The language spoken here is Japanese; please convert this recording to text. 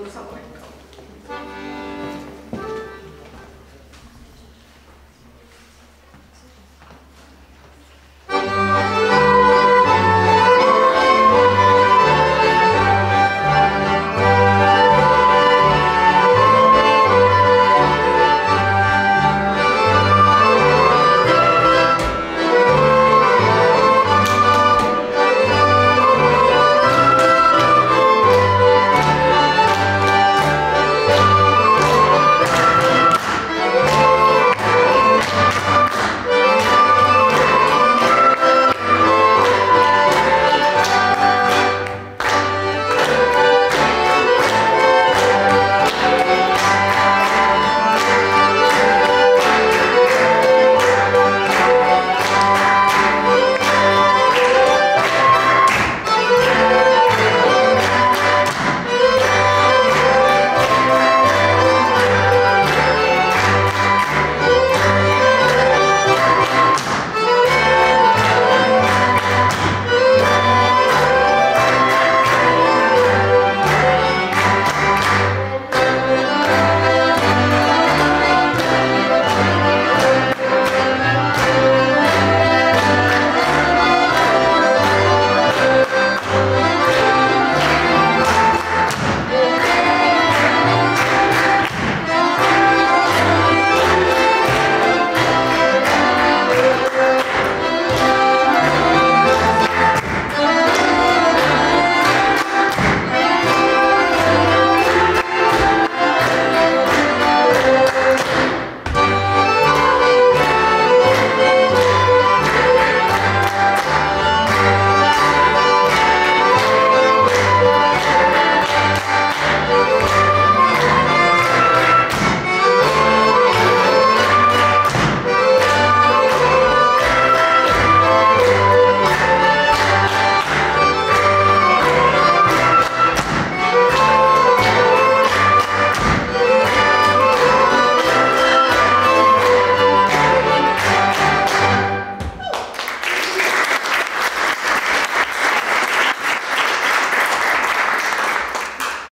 うるさい